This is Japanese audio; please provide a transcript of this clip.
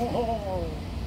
おお